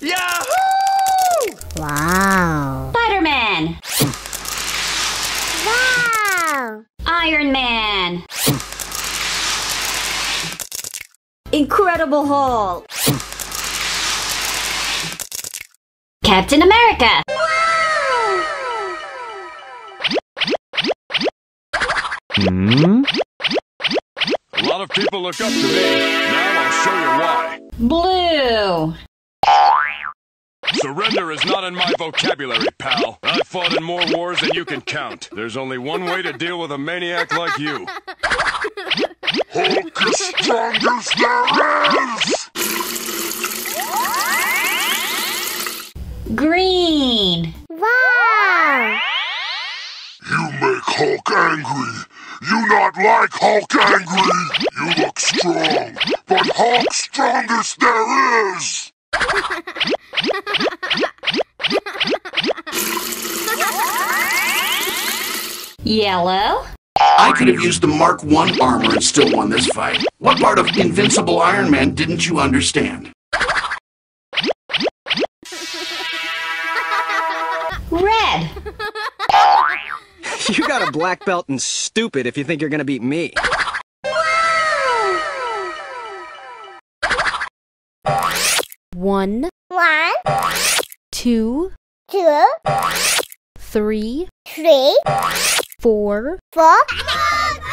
Yahoo! Wow. Spider-Man. Wow. Iron Man. Incredible Hulk. Captain America. Hmm? A lot of people look up to me. Now I'll show you why. Blue. Surrender is not in my vocabulary, pal. I've fought in more wars than you can count. There's only one way to deal with a maniac like you. Hulk is strongest there is! Green. Wow. You make Hulk angry. You not like Hulk angry. You look strong, but Hulk strongest there is! Yellow. I could have used the Mark 1 armor and still won this fight. What part of Invincible Iron Man didn't you understand? Red. You got a black belt and stupid if you think you're gonna beat me. One, One, two, two, three, three, four, four.